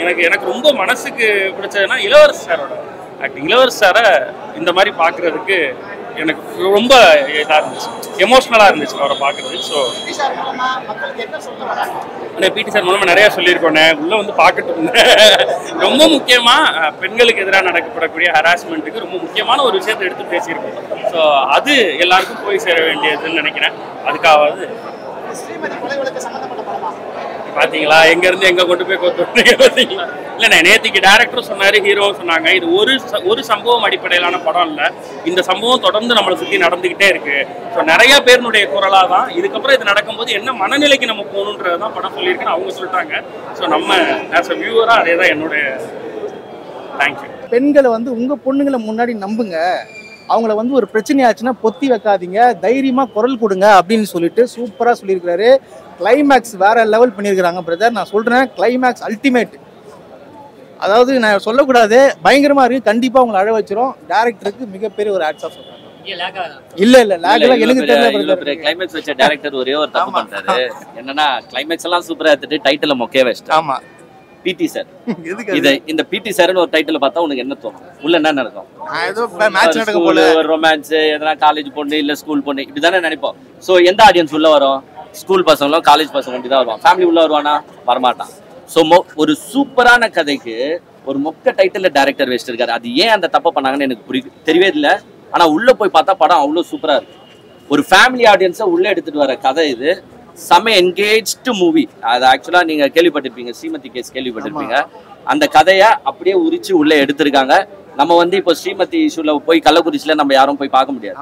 எனக்கு எனக்கு ரொம்ப மனசுக்கு பிடிச்சதுன்னா இளவரசு சாரோட ஆக்டிங் இளவரசு சாரை இந்த மாதிரி பார்க்குறதுக்கு எனக்கு ரொம்ப இதாக இருந்துச்சு. எமோஷ்னலாக இருந்துச்சு அவரை பார்க்குறது ஸோ அண்ணே பிடி சார் மூலமாக நிறையா சொல்லியிருக்கோண்ணே. உள்ளே வந்து பார்க்கட்டும். ரொம்ப முக்கியமாக பெண்களுக்கு எதிராக நடக்கப்படக்கூடிய ஹராஸ்மெண்ட்டுக்கு ரொம்ப முக்கியமான ஒரு விஷயத்தை எடுத்து பேசியிருக்கோம். ஸோ அது எல்லாருக்கும் போய் சேர வேண்டியதுன்னு நினைக்கிறேன். அதுக்காவது பார்த்தீங்களா எங்கேருந்து எங்கே கொண்டு போய் கொத்துறீங்க பார்த்தீங்களா இல்லைண்ணே நேற்றுக்கு டேரக்டரும் சொன்னார் ஹீரோவும் சொன்னாங்க. இது ஒரு ச- ஒரு சம்பவம் அடிப்படையிலான படம் இல்லை. இந்த சம்பவம் தொடர்ந்து நம்மளை சுற்றி நடந்துக்கிட்டே இருக்குது ஸோ நிறையா பேருனுடைய குரலாக தான் இதுக்கப்புறம் இது நடக்கும்போது என்ன மனநிலைக்கு நம்ம போகணுன்றது தான் படம் சொல்லியிருக்குன்னு அவங்க சொல்லிட்டாங்க. ஸோ நம்ம ஆஸ் அ வியூவராக அதே தான் என்னுடைய தேங்க்யூ பெண்களை வந்து உங்கள் பொண்ணுங்களை முன்னாடி நம்புங்க. அவங்கள வந்து ஒரு பிரச்சனை ஆச்சுன்னா பொத்தி வைக்காதீங்க தைரியமா குரல் கொடுங்க அப்படின்னு சொல்லிட்டு சூப்பரா சொல்லியிருக்கிறாரு. கிளைமேக்ஸ் வேற லெவல் பண்ணியிருக்கிறாங்க பிரதர் நான் சொல்றேன் கிளைமேக்ஸ் அல்டிமேட் அதாவது நான் சொல்லக்கூடாது பயங்கரமா இருக்கு. கண்டிப்பா உங்களை அழ வச்சிரும். டேரக்டருக்கு மிகப்பெரிய ஒரு ஆட்ஸ் ஆஃப் சொல்றாங்க. இல்ல இல்ல லேக்லாம் எனக்கு தெரியல. கிளைமேக்ஸ் வச்ச டைரக்டர் ஒரே ஒரு தப்பு. பண்றாரு. என்னன்னா கிளைமேக்ஸ் எல்லாம் சூப்பரா எடுத்துட்டு டைட்டில மொக்கைய வச்சிட்டான் ஆமா. பிடி சார் இத இந்த பிடி சார்னு ஒரு டைட்டில் பார்த்தா உனக்கு என்ன தோணும்? உள்ள என்ன நடக்கும்? ஒரு ரொமான்ஸ் எதனா காலேஜ் பொண்ணு இல்ல ஸ்கூல் பொண்ணு இப்படிதானே நினைப்போம். சோ எந்த ஆடியன்ஸ் உள்ள வரும்? ஸ்கூல் பசங்களும் காலேஜ் பசங்க மட்டும் தான் வருவான். ஃபேமிலி உள்ள வருவானா? வரமாட்டான். ஸோ ஒரு சூப்பரான கதைக்கு ஒரு மொக்க டைட்டில் டைரக்டர் வச்சிருக்காரு. அது ஏன் அந்த தப்பை பண்ணாங்கன்னு எனக்கு புரிய தெரியவே இல்லை. ஆனா உள்ள போய் பார்த்தா படம் அவ்வளோ சூப்பரா இருக்கு. ஒரு ஃபேமிலி ஆடியன்ஸை உள்ள எடுத்துட்டு வர கதை இது. செம என்கேஜ்டு மூவி அது ஆக்சுவலா நீங்க கேள்விப்பட்டிருப்பீங்க ஸ்ரீமதி கேஸ் கேள்விப்பட்டிருப்பீங்க. அந்த கதையை அப்படியே உரிச்சு உள்ள எடுத்திருக்காங்க. நம்ம வந்து இப்போ ஸ்ரீமதி இஷ்யூல போய் கள்ளக்குறிச்சியில நம்ம யாரும் போய் பார்க்க முடியாது.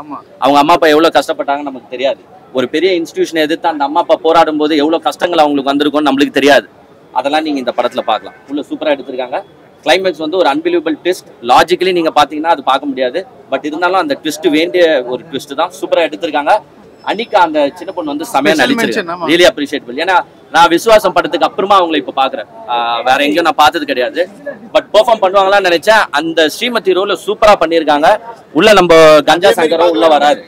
அவங்க அம்மா அப்பா எவ்வளவு கஷ்டப்பட்டாங்கன்னு நமக்கு தெரியாது. ஒரு பெரிய இன்ஸ்டிடியூஷனை எதிர்த்து அந்த அம்மா அப்பா போராடும் போது எவ்வளவு கஷ்டங்கள் அவங்களுக்கு வந்திருக்கும்னு நம்மளுக்கு தெரியாது. அதெல்லாம் நீங்க இந்த படத்துல பார்க்கலாம். உள்ள சூப்பரா எடுத்திருக்காங்க. கிளைமேக்ஸ் வந்து ஒரு அன்பிலியபிள் ட்விஸ்ட் லாஜிக்கலி நீங்க பாத்தீங்கன்னா அது பார்க்க முடியாது. பட் இருந்தாலும் அந்த ட்விஸ்ட் வேண்டிய ஒரு ட்விஸ்ட் தான். சூப்பரா எடுத்திருக்காங்க. அன்னைக்கு அந்த சின்ன பொண்ணு வந்து செமையா Special mention, நடிச்சிருக்காங்க ஆமா. ரியலி அப்ரிஷியேட் ஏன்னா நான் விசுவாசம் படத்துக்கு அப்புறமா அவங்களை இப்ப பாக்குறேன். வேற எங்கேயும் நான் பார்த்தது கிடையாது. பட் பெர்ஃபார்ம் பண்ணுவாங்களான்னு நினைச்சேன். அந்த ஸ்ரீமதி ரோல சூப்பரா பண்ணியிருக்காங்க. உள்ள நம்ம கஞ்சா சங்கரம் உள்ள வராரு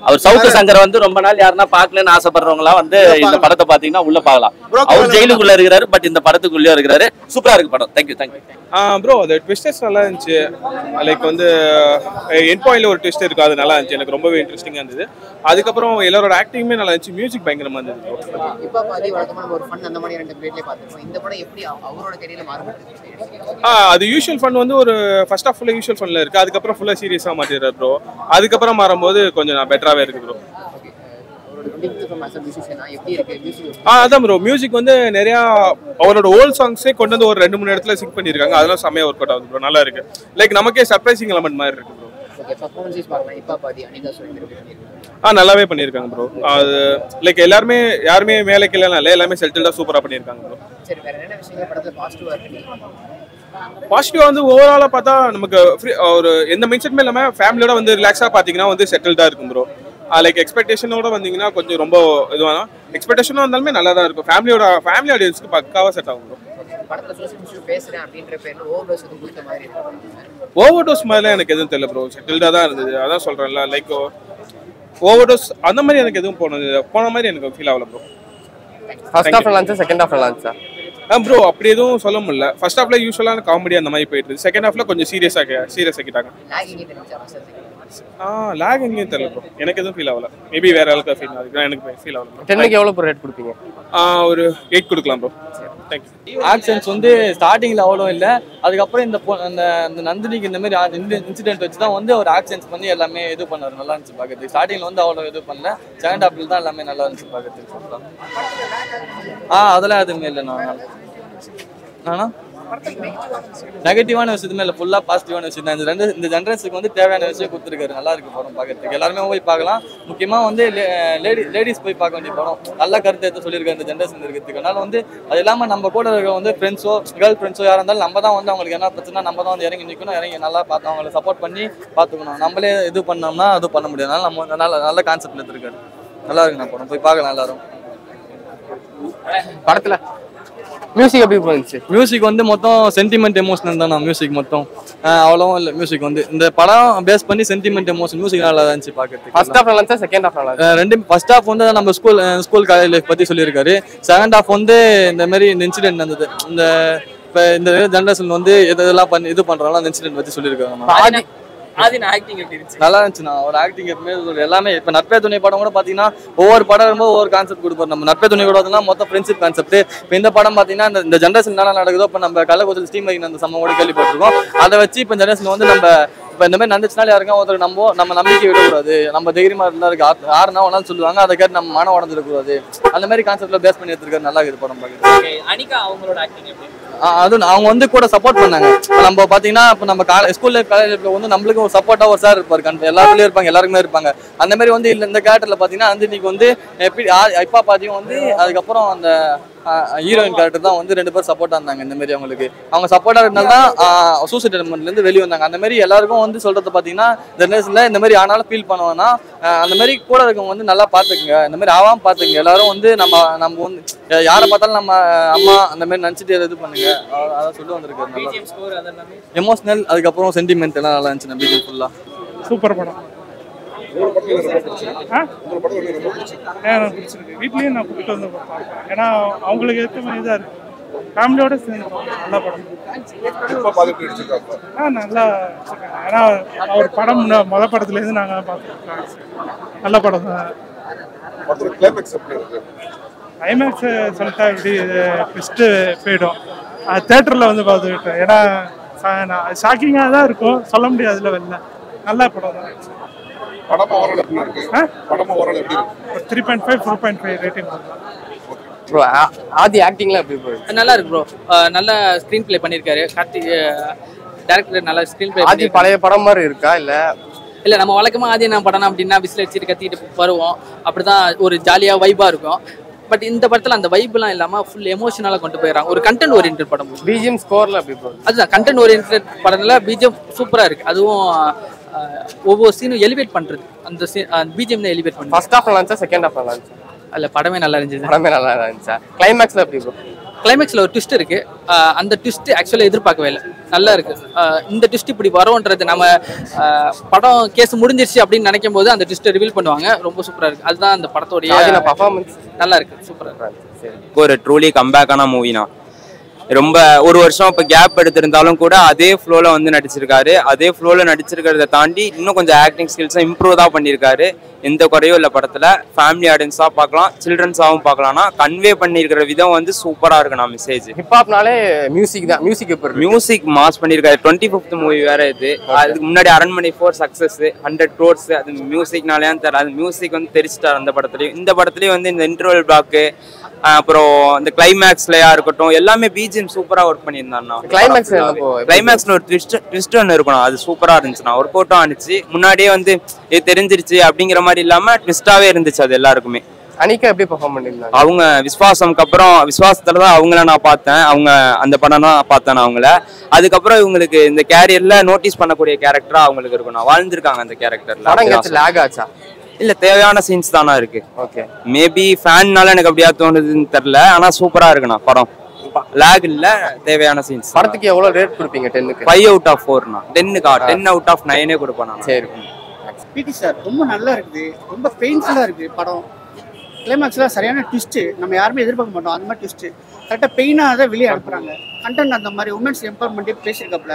அவர் சவுக்கு சங்கர் வந்து ரொம்ப நாள் யாருன்னா பார்க்கலன்னு ஆசைப்படுறவங்க வந்து இந்த படத்தை பாத்தீங்கன்னா உள்ள பார்க்கலாம். அவர் ஜெயிலுக்குள்ள இருக்கிறாரு பட் இந்த படத்துக்குள்ளே இருக்கிறாரு. சூப்பரா இருக்கு படம். Thank you thank you bro அது ட்விஸ்டர்ஸ் நல்லா இருந்துச்சு. லைக் வந்து என் பாயிண்ட்ல ஒரு ட்விஸ்ட் இருக்கு அது நல்லா இருந்துச்சு. எனக்கு ரொம்பவே இன்ட்ரெஸ்டிங்காக இருந்தது. அதுக்கப்புறம் எல்லாரோட ஆக்டிங்குமே நல்லா இருந்துச்சு. மியூசிக் பயங்கரமா இருந்தது. இப்ப பாதி வழக்கமா நம்ம ஒரு ஃபன் அந்த மாதிரி ரெண்டு பிளேட்லயே பார்த்துருப்போம். இந்த படம் எப்படி அவ- அவரோட கரியர்ல மாறுபட்டு ஆ அது யூஷுவல் ஃபன் வந்து ஒரு ஃபர்ஸ்ட் ஆஃப் ஃபுல்லாக யூஷுவல் ஃபன்ல இருக்கு. அதுக்கப்புறம் ஃபுல்லாக சீரியஸாக மாற்றிடுறாரு ப்ரோ அதுக்கப்புறம் மாறும்போது கொஞ்சம் நான் பெட்டராகவே இருக்கு ப்ரோ அதான் ப்ரோ மியூசிக் வந்து நிறையா அவரோட ஓல்ட் சாங்ஸே கொண்டு வந்து ஒரு ரெண்டு மூணு இடத்துல சிங் பண்ணியிருக்காங்க. அதெல்லாம் செம்மையாக ஒர்க் அவுட் ஆகுது ப்ரோ நல்லா இருக்கு. லைக் நமக்கே சர்ப்ரைசிங் எலமெண்ட் மாதிரி இருக்கு ப்ரோ ஆ நல்லாவே பண்ணியிருக்காங்க ப்ரோ அது லைக் எல்லாருமே யாருமே மேலே கீழே எல்லாமே செட்டில்டாக சூப்பராக பண்ணியிருக்காங்க ப்ரோ சரி வேற என்ன விஷயங்கள் படத்துல பாசிட்டிவா இருக்கு பாசிட்டிவ் வந்து ஓவராலாக பார்த்தா நமக்கு free- ஒரு எந்த மைண்ட் செட்டுமே இல்லாமல் ஃபேமிலியோட வந்து ரிலாக்ஸாக பார்த்தீங்கன்னா வந்து செட்டில்டாக இருக்கும் ப்ரோ லைக் எக்ஸ்பெக்டேஷனோட வந்தீங்கன்னா கொஞ்சம் ரொம்ப இதுவான எக்ஸ்பெக்டேஷனாக இருந்தாலுமே நல்லா தான் இருக்கும். ஃபேமிலியோட ஃபேமிலி ஆடியன்ஸ்க்கு பக்காவாக செட் ஆகும் ப்ரோ ஓவர் டோஸ் எதுவும் கொடுத்த மாதிரி இருக்கு? ஓவர் டோஸ் மாதிரிலாம் எனக்கு எதுவும் தெரியல ப்ரோ செட்டில்டாக தான் இருந்தது. அதான் சொல்கிறேன்ல லைக் ஓவர் டோஸ் அந்த மாதிரி எனக்கு எதுவும் போனது போன மாதிரி எனக்கு ஃபீல் ஆகல ப்ரோ ஃபர்ஸ்ட் ஹாஃப் லான்ச்சா செகண்ட் ஹாஃப் லான்ச்சா ப்ரோ அப்படி எதுவும் சொல்ல முடியல. ஃபர்ஸ்ட் ஹாஃப்ல யூஸ்வலான காமெடி அந்த மாதிரி போயிட்டு இருக்கு செகண்ட் ஹாஃப்ல கொஞ்சம் சீரியஸாக சீரியஸ் ஆக்கிட்டாங்க. ஆ லேக் எங்கேயும் தெரியல ப்ரோ எனக்கு எதுவும் ஃபீல் ஆகல. மேபி வேற ஆளுக்கு ஃபீல் ஆகுது. எனக்கு ஃபீல் ஆகல. டென்னுக்கு எவ்வளோ ப்ரோ ரேட் கொடுப்பீங்க? ஆ ஒரு எயிட் கொடுக்கலாம் ப்ரோ ஆக்ஷன்ஸ் வந்து ஸ்டார்டிங்ல அவ்வளோ இல்லை. அதுக்கப்புறம் இந்த அந்த அந்த நந்தினிக்கு இந்த மாதிரி இன்சிடென்ட் வச்சு தான் வந்து ஒரு ஆக்ஷன்ஸ் பண்ணி எல்லாமே இது பண்ணாரு. நல்லா இருந்துச்சு பார்க்கறதுக்கு ஸ்டார்டிங்ல வந்து அவ்வளோ இது பண்ணல. செகண்ட் ஹாஃப்ல தான் எல்லாமே நல்லா இருந்துச்சு பார்க்கறதுக்கு ஆ அதெல்லாம் எதுவுமே இல்லை நான் ஆனா? நெகட்டிவான விஷயத்துமே இல்லை ஃபுல்லாக பாசிட்டிவான விஷயம் தான். இந்த ரெண்டு இந்த ஜென்ரேஷனுக்கு வந்து தேவையான விஷயம் கொடுத்துருக்காரு. நல்லா இருக்கு படம் பார்க்கறதுக்கு. எல்லாருமே போய் பார்க்கலாம். முக்கியமாக வந்து லேடி லேடிஸ் போய் பார்க்க வேண்டிய படம். நல்ல கருத்தை எடுத்து சொல்லியிருக்காரு இந்த ஜென்ரேஷன் இருக்கிறதுக்கு. அதனால வந்து அது இல்லாமல் நம்ம கூட இருக்க வந்து ஃப்ரெண்ட்ஸோ கேர்ள் ஃப்ரெண்ட்ஸோ யாராக இருந்தாலும் நம்ம தான் வந்து அவங்களுக்கு என்ன பிரச்சனை நம்ம தான் வந்து இறங்கி நிற்கணும் இறங்கி நல்லா பார்த்து அவங்களை சப்போர்ட் பண்ணி பார்த்துக்கணும். நம்மளே இது பண்ணோம்னா அது பண்ண முடியாது. நம்ம நல்ல நல்ல கான்செப்ட் எடுத்துருக்காரு. நல்லா இருக்கு நான் படம். போய் பார்க்கலாம் எல்லாரும். படத்துல மியூசிக் எப்படி போயிருந்துச்சு? மியூசிக் வந்து மொத்தம் சென்டிமெண்ட் எமோஷனல் தான் மியூசிக் மொத்தம். அவ்வளவும் இல்லை மியூசிக் வந்து. இந்த படம் பேஸ் பண்ணி சென்டிமெண்ட் எமோஷன் மியூசிக் நல்லா இருந்துச்சு பார்க்கறதுக்கு ஃபர்ஸ்ட் ஹாஃப் நல்லா செகண்ட் ஹாஃப் நல்லா ரெண்டு ஃபர்ஸ்ட் ஹாஃப் வந்து நம்ம ஸ்கூல் ஸ்கூல் காலேஜ் லைஃப் பத்தி சொல்லியிருக்காரு. செகண்ட் ஹாஃப் வந்து இந்த மாதிரி இந்த இன்சிடென்ட் நடந்தது. இந்த இப்போ இந்த ஜென்ரேஷன் வந்து எது எதெல்லாம் பண்ணி இது பண்றாங்களோ அந்த இன்சிடென்ட் பத்தி சொல்லியிருக்காங்க நல்லா இருந்துச்சுண்ணா ஒரு ஆக்டிங் எப்பவுமே எல்லாமே இப்போ நட்பே துணை படம் கூட பார்த்தீங்கன்னா ஒவ்வொரு படம் வரும்போது ஒவ்வொரு கான்செப்ட் கொடுப்பாரு. நம்ம நட்பே துணை கூட மொத்தம் ஃப்ரெண்ட்ஷிப் கான்செப்ட் இப்போ இந்த படம் பார்த்தீங்கன்னா இந்த- ஜென்ரேஷன் என்ன நடக்குதோ இப்போ நம்ம கள்ளக்குறிச்சி ஸ்டீம் அந்த சம்பவம் கூட கேள்விப்பட்டிருக்கோம். அதை வச்சு இப்போ ஜென்ரேஷன் வந்து நம்ம இப்போ இந்த மாதிரி நடந்துச்சுனால யாருக்கும் ஒருத்தர் நம்ப நம்ம நம்பிக்கை விடக்கூடாது. நம்ம தைரியமா இருந்தா இருக்கு ஆறு- ஆறுனா ஒன்றாலும் சொல்லுவாங்க. அதை கேட்டு நம்ம மனம் உடஞ்சிடக்கூடாது. அந்த மாதிரி கான்செப்ட்ல பேஸ் பண்ணி எடுத்துருக்காரு நல்லா இருக்குது படம் பார்க்குறது அனிகா அவங்களோட ஆக்டிங் எப்படி அது அவங்க வந்து கூட சப்போர்ட் பண்ணாங்க. இப்போ நம்ம பார்த்தீங்கன்னா இப்போ நம்ம காலேஜ் ஸ்கூல்ல காலேஜில் வந்து நம்மளுக்கு ஒரு சப்போர்ட்டாக ஒரு சார் இருப்பார். கண் எல்லாருமே இருப்பாங்க எல்லாருக்குமே இருப்பாங்க. அந்த மாதிரி வந்து இல்லை இந்த கேரக்டரில் பார்த்தீங்கன்னா வந்து இன்னைக்கு வந்து எப்படி ஆ- இப்பா பாத்தியும் வந்து அதுக்கப்புறம் அந்த ஹீரோயின் கேரக்டர் தான் வந்து ரெண்டு பேரும் சப்போர்ட்டாக இருந்தாங்க இந்த மாதிரி அவங்களுக்கு. அவங்க சப்போர்ட்டாக இருந்தால் தான் சூசைட் எலிமெண்ட்ல வெளியே வந்தாங்க. அந்த மாதிரி எல்லாருக்கும் வந்து சொல்கிறது பார்த்தீங்கன்னா ஜென்ரேஷனில் இந்த மாதிரி ஆனாலும் ஃபீல் பண்ணுவோன்னா அந்த மாதிரி கூட இருக்கவங்க வந்து நல்லா பார்த்துக்குங்க இந்த மாதிரி ஆவாம பார்த்துக்குங்க எல்லாரும் வந்து நம்ம நம்ம வந்து யாரை பார்த்தாலும் நம்ம அம்மா அந்த மாதிரி நினச்சிட்டு இது பண்ணுங்க. அதான் சொல்லி வந்திருக்காரு நல்லா பிஜிஎம் ஸ்கோர் அதெல்லாமே எமோஷனல் அதுக்கப்புறம் சென்டிமெண்ட் எல்லாம் நல்லா இருந்துச்சு பிஜி ஃபுல்லா சூப்பர் படம் வீட்லயும் நான் கூப்பிட்டு வந்து பார்ப்பேன். ஏன்னா அவங்களுக்கு ஏற்ற மாதிரி தான் இருக்கு. ஃபேமிலியோட சேர்ந்து. நல்ல படம். ஆ நல்லா ஏன்னா அவர் படம் முன்ன- முத படத்துலேருந்து நாங்கள் பார்த்துருக்கோம். நல்ல படம். தான் ஐமேக்ஸ் சொல்லிட்டா இப்படி ட்விஸ்ட்டு போயிடும். தேட்டரில் வந்து பார்த்துக்கிட்டேன். ஏன்னா ஷாக்கிங்காக தான் இருக்கும். சொல்ல முடியாதுல வெளில. நல்ல படம் தான். Three point five four point five rating bro Aadhi ஆக்டிங்லாம் எப்படி போயிருந்துச்சு நல்லா இருக்கு ப்ரோ நல்ல ஸ்க்ரீன் ப்ளே பண்ணியிருக்காரு கார்த்திக் டேரக்டர் நல்லா ஸ்க்ரீன் ப்ளே ஆதி பழைய படம் மாதிரி இருக்கா இல்ல? இல்ல நம்ம வழக்கமா ஆதி என்ன படம் அப்படின்னா விசில் அடிச்சுட்டு கத்திட்டு வருவோம். அப்படிதான் ஒரு ஜாலியா வைபா இருக்கும். பட் இந்த படத்துல அந்த வைப்லாம் இல்லாம ஃபுல் எமோஷனலா கொண்டு போயிடறாங்க. ஒரு கண்டென்ட் ஓரியன்ட் படம் பிஜிஎம் ஸ்கோர்ல போகுது. அதுதான் கண்டென்ட் ஓரியன்ட் படத்துல பிஜிஎம் சூப்பரா இருக்கு. அதுவும் ஒவ்வொரு சீனும் எலிவேட் பண்றது. அந்த பிஜிஎம் தான் எலிவேட் பண்ணுது ஃபர்ஸ்ட் ஹாஃப் நல்லா இருந்துச்சா செகண்ட் ஹாஃப் நல்லா இருந்துச்சு அல்ல படமே நல்லா இருந்துச்சு. படமே நல்லா இருந்துச்சா? கிளைமேக்ஸ்ல எப்படி கிளைமேக்ஸ்ல ஒரு ட்விஸ்ட் இருக்கு. அஹ், அந்த ட்விஸ்ட் ஆக்சுவலா எதிர்பார்க்கவே இல்லை. நல்லா இருக்கு. அஹ், இந்த ட்விஸ்ட் இப்படி வரும்ன்றது நம்ம படம் கேஸ் முடிஞ்சிருச்சு அப்படின்னு நினைக்கும் போது அந்த ட்விஸ்ட்டை ரிவீல் பண்ணுவாங்க. ரொம்ப சூப்பரா இருக்கு. அதுதான் அந்த படத்தோடைய பர்ஃபார்மன்ஸ் நல்லா இருக்கு. சூப்பரா இருக்கு. சரி. ஒரு ட்ரூலி கம்பேக்கான மூவினா ரொம்ப ஒரு வருஷம் இப்போ கேப் எடுத்திருந்தாலும் கூட அதே ஃப்ளோவில் வந்து நடிச்சிருக்காரு. அதே ஃப்ளோவில் நடிச்சிருக்கிறத தாண்டி இன்னும் கொஞ்சம் ஆக்டிங் ஸ்கில்ஸை இம்ப்ரூவ் தான் பண்ணியிருக்காரு. எந்த குறையும் இல்லை படத்தில். ஃபேமிலி ஆடியன்ஸாக பார்க்கலாம். சில்ட்ரன்ஸாகவும் பார்க்கலாம்னா கன்வே பண்ணியிருக்கிற விதம் வந்து சூப்பராக இருக்குண்ணா மெசேஜ் ஹிப்ஹாப்னாலே மியூசிக் தான். மியூசிக் இருக்கு? மியூசிக் மாஸ் பண்ணியிருக்காரு. டுவெண்ட்டி ஃபிஃப்த் மூவி வேற இது. அதுக்கு முன்னாடி அரண்மனை ஃபோர் சக்ஸஸ் ஹண்ட்ரட் க்ரோர்ஸ் அது மியூசிக்னாலே தெரியல அது மியூசிக் வந்து தெரிச்சிட்டார் அந்த படத்துலயும். இந்த படத்துலயும் வந்து இந்த இன்டர்வல் பிளாக்கு அப்புறம் இந்த கிளைமேக்ஸ்லயா இருக்கட்டும் எல்லாமே பிஜிஎம் சூப்பரா ஒர்க் பண்ணியிருந்தாண்ணா போ- கிளைமேக்ஸ்ல ஒரு ட்விஸ்ட் ட்விஸ்ட் ஒன்று இருக்கணும் அது சூப்பரா இருந்துச்சுண்ணா. ஒர்க் அவுட்டும் ஆனிச்சு முன்னாடியே வந்து இது தெரிஞ்சிருச்சு அப்படிங்கிற மாதிரி இல்லாம ட்விஸ்டாவே இருந்துச்சு அது எல்லாருக்குமே. அனிகா எப்படி பெர்ஃபார்ம் பண்ணியிருந்தாங்க அவங்க விஸ்வாசம்க்கு அப்புறம் விஸ்வாசத்துல தான் அவங்கள நான் பார்த்தேன். அவங்க அந்த படம் தான் பார்த்தேன் நான் அவங்கள. அதுக்கப்புறம் இவங்களுக்கு இந்த கேரியர்ல நோட்டீஸ் பண்ணக்கூடிய கேரக்டரா அவங்களுக்கு இருக்கணும் வாழ்ந்திருக்காங்க அந்த படம் கேரக்டர்ல எங்கேயாச்சும் லேக் ஆச்சா? இல்ல தேவையான சீன்ஸ் தானா இருக்கு. ஓகே மேபி ஃபேன்னால எனக்கு அப்படியா தோணுதுன்னு தெரியல. ஆனா சூப்பரா இருக்குண்ணா படம். லேக் இல்ல தேவையான சீன்ஸ் படத்துக்கு எவ்வளவு ரேட் கொடுப்பீங்க டென்னுக்கு ஃபைவ் அவுட் ஆஃப் ஃபோர்ண்ணா டென்னுக்கா டென் அவுட் ஆஃப் நைனே கொடுப்பேன் நான். சரி. பிடி சார் ரொம்ப நல்லா இருக்குது. ரொம்ப பெயின்ஃபுல்லாக இருக்குது படம். கிளைமேக்ஸ்லாம் சரியான ட்விஸ்ட்டு நம்ம யாருமே எதிர்பார்க்க மாட்டோம். அந்த மாதிரி ட்விஸ்ட்டு கரெக்டாக பெயினாக தான் வெளியே அனுப்புகிறாங்க கண்டென்ட் அந்த மாதிரி உமன்ஸ் எம்பவர்மெண்ட்டே பேசியிருக்கப்பல.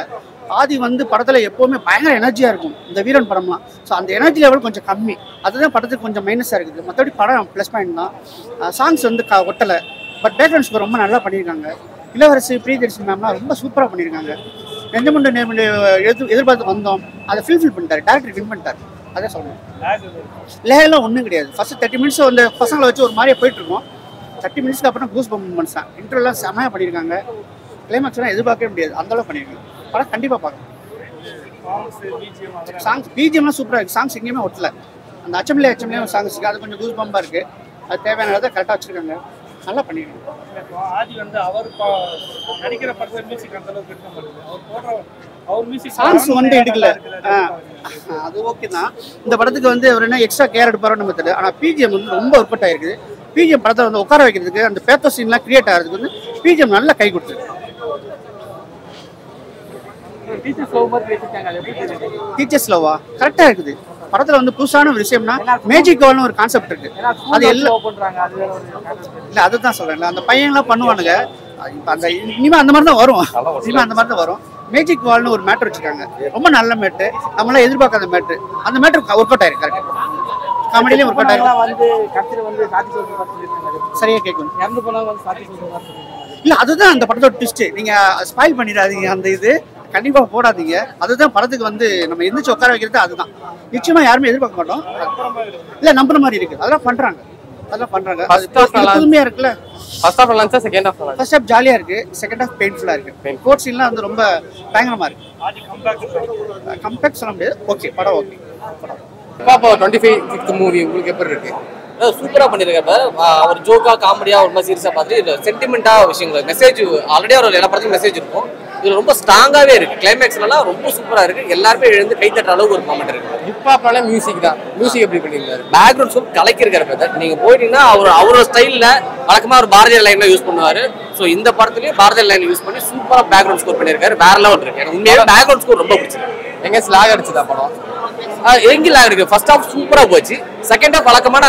ஆதி வந்து படத்தில் எப்போவுமே பயங்கர எனர்ஜியாக இருக்கும். இந்த வீரன் படம்லாம். ஸோ அந்த எனர்ஜி லெவல் கொஞ்சம் கம்மி. அதுதான் படத்துக்கு கொஞ்சம் மைனஸாக இருக்குது. மற்றபடி படம் ப்ளஸ் பாயிண்ட் தான். சாங்ஸ் வந்து க ஒட்டலை. பட் பேக்ரவுண்ட் ஸ்கோர் ரொம்ப நல்லா பண்ணியிருக்காங்க. இளவரசி பிரியதர்ஷன் மேம்லாம் ரொம்ப சூப்பராக பண்ணியிருக்காங்க. நெஞ்சமுண்டு நேம் எதிர் எதிர்பார்த்து வந்தோம். அதை ஃபில்ஃபில் பண்ணிட்டார். டேரக்டர் வின் பண்ணிட்டார். அதே சொல்லணும். லேகெல்லாம் ஒன்றும் கிடையாது. ஃபஸ்ட்டு தேர்ட்டி மினிட்ஸ் அந்த பசங்களை வச்சு ஒரு மாதிரியே போயிட்டுருக்கோம். தேர்ட்டி மினிட்ஸ்க்கு அப்புறம் கூஸ் மூமெண்ட்ஸ் தான். இன்டர்வெல்லாம் செமையாக பண்ணியிருக்காங்க. கிளைமேக்ஸ்லாம் எதிர்பார்க்கவே முடியாது. அந்த பண்ணியிருக்காங்க. படம் கண்டிப்பாக பார்க்கணும். சாங்ஸ் பிஜிஎம்லாம் சூப்பராக இருக்குது சாங்ஸ் எங்கேயுமே ஒட்டல. அந்த அச்சம்லே அச்சம்லேயே சாங்ஸ் இருக்குது அது கொஞ்சம் கூஸ் பம்பாக இருக்குது அது தேவையான இடத்த கரெக்டாக வச்சுருக்காங்க. நல்லா பண்ணியிருக்காங்க. ஆதி வந்து அவர் நடிக்கிற படத்துல மியூசிக் அந்த அளவுக்கு இருக்க மாட்டேங்குது. அவர் போடுற சாங்ஸ் வந்து எடுக்கல. அது ஓகே தான். இந்த படத்துக்கு வந்து அவர் என்ன எக்ஸ்ட்ரா கேர் எடுப்பாரோ நம்ம தெரியல. ஆனால் பிஜிஎம் வந்து ரொம்ப ஒர்க் ஆயிருக்குது பிஜிஎம் படத்தை வந்து உட்கார வைக்கிறதுக்கு அந்த பேத்தோ சீன்லாம் கிரியேட் ஆகிறதுக்கு வந்து பிஜிஎம் நல்லா கை கொடுத்தது. டீச்சர்ஸ் லவ்வா கரெக்டாக இருக்குது. படத்தில் வந்து புதுசான ஒரு விஷயம்னா மேஜிக் கால்னு ஒரு கான்செப்ட் இருக்கு. அது எல்லாம் இல்லை அதுதான் சொல்றேன்ல. அந்த பையன்லாம் பண்ணுவானுங்க. இப்ப அந்த இனிமே அந்த மாதிரி தான் வரும் இனிமே அந்த மாதிரி தான் வரும். மேஜிக் வால்னு ஒரு மேட்ரு வச்சிருக்காங்க. ரொம்ப நல்ல மேட்டு நம்மளாம் எதிர்பார்க்காத மேட்ரு அந்த மேட்ரு ஒர்க் அவுட் ஆயிருக்கு கரெக்ட் காமெடியிலையும் ஒர்க் அவுட் ஆயிருக்கு. சரியா கேட்கும் இல்ல அதுதான் அந்த படத்தோட ட்விஸ்ட் நீங்க ஸ்பாயில் பண்ணிடாதீங்க அந்த இது. கண்டிப்பா போடாதீங்க. அதுதான் படத்துக்கு வந்து நம்ம எந்திரிச்சு உட்கார வைக்கிறது அதுதான். நிச்சயமா யாருமே எதிர்பார்க்க மாட்டோம். இல்ல நம்புற மாதிரி இருக்கு. அதெல்லாம் பண்றாங்க. அதெல்லாம் பண்றாங்க. புதுமையா இருக்குல்ல? ஃபர்ஸ்ட் ஹாஃப் நல்லா செகண்ட் ஹாஃப் நல்லா ஃபர்ஸ்ட் ஹாஃப் ஜாலியா இருக்கு. செகண்ட் ஹாஃப் பெயின்ஃபுல்லா இருக்கு. கோட் சீன்லாம் வந்து ரொம்ப பயங்கரமா இருக்கு. கம்பேக் சொல்ல முடியாது. ஓகே படம் ஓகே இப்போ டுவெண்ட்டி ஃபைவ் சிக்ஸ்த் மூவி உங்களுக்கு எப்படி இருக்கு? சூப்பரா பண்ணிருக்காரு. அவர் ஜோக்கா காமெடியா ஒரு மாதிரி சீரியஸா பார்த்து இதுல சென்டிமெண்டா விஷயங்கள். மெசேஜ் ஆல்ரெடி அவர் எல்லா படத்துக்கும் மெசேஜ் இருக்கும். இதுல ரொம்ப ஸ்ட்ராங்காவே இருக்கு. கிளைமேக்ஸ்லாம் ரொம்ப சூப்பரா இருக்கு. எல்லாருமே எழுந்து கை தட்டுற அளவுக்கு ஒரு மொமெண்ட் இருக்கு. ஹிப்ஹாப்னால மியூசிக் தான். மியூசிக் எப்படி பண்ணியிருந்தாரு? பேக்ரவுண்ட் ஸ்கோப் கலக்கிருக்காரு பிரதர் நீங்க போயிட்டீங்கன்னா அவர் அவரோட ஸ்டைல்ல வழக்கமா ஒரு பாரதியார் லைன்ல யூஸ் பண்ணுவாரு. ஸோ இந்த படத்துலயும் பாரதியார் லைன் யூஸ் பண்ணி சூப்பரா பேக்ரவுண்ட் ஸ்கோர் பண்ணிருக்காரு வேற லெவல் இருக்கு. எனக்கு உண்மையாவே பேக்ரவுண்ட் ஸ்கோர் ரொம்ப பிடிச்சிருக்கு. எங்க ஸ்லாக் அடிச்சதா படம்? எங்க லேக் இருக்கு? ஃபர்ஸ்ட் ஹாஃப் சூப்பரா போச்சு. செகண்ட் ஹாஃப் வழக்கமான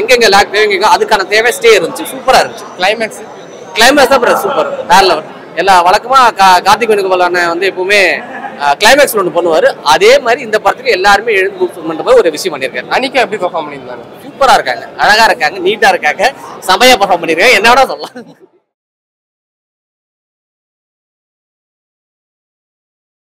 எங்கெங்க லேக் தேவைங்க அதுக்கான தேவை ஸ்டே இருந்துச்சு. சூப்பரா இருந்துச்சு. கிளைமேக்ஸ் கிளைமேக்ஸ் தான் சூப்பர் வேற லெவல் எல்லா வழக்கமா கா- கார்த்திக் வேணுகோபால் அண்ணன் வந்து எப்பவுமே கிளைமேக்ஸ் ஒன்று பண்ணுவாரு. அதே மாதிரி இந்த படத்துக்கு எல்லாருமே எழுந்து புக் பண்ற மாதிரி ஒரு விஷயம் பண்ணியிருக்காரு. அனிகா எப்படி பெர்ஃபார்ம் பண்ணியிருந்தாங்க சூப்பரா இருக்காங்க. அழகா இருக்காங்க. நீட்டா இருக்காங்க. செமையா பர்ஃபார்ம் பண்ணிருக்காங்க என்ன வேணா சொல்லலாம்?